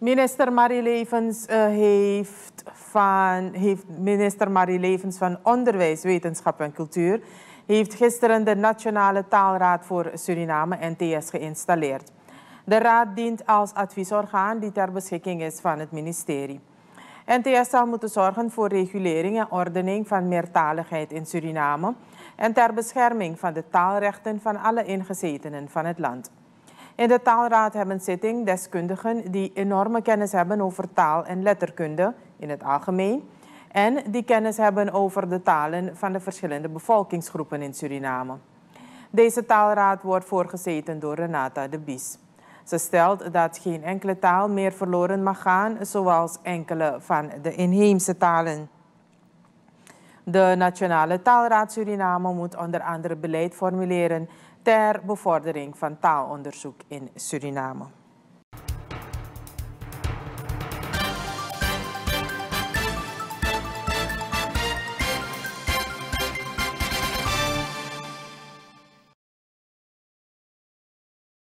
Minister Marie Levens uh, heeft, van, heeft minister Marie Levens van Onderwijs, Wetenschap en Cultuur heeft gisteren de Nationale Taalraad voor Suriname NTS geïnstalleerd. De raad dient als adviesorgaan die ter beschikking is van het ministerie. NTS zal moeten zorgen voor regulering en ordening van meertaligheid in Suriname en ter bescherming van de taalrechten van alle ingezetenen van het land. In de taalraad hebben zitting deskundigen die enorme kennis hebben over taal en letterkunde in het algemeen en die kennis hebben over de talen van de verschillende bevolkingsgroepen in Suriname. Deze taalraad wordt voorgezeten door Renata de Bies. Ze stelt dat geen enkele taal meer verloren mag gaan, zoals enkele van de inheemse talen. De Nationale Taalraad Suriname moet onder andere beleid formuleren ter bevordering van taalonderzoek in Suriname.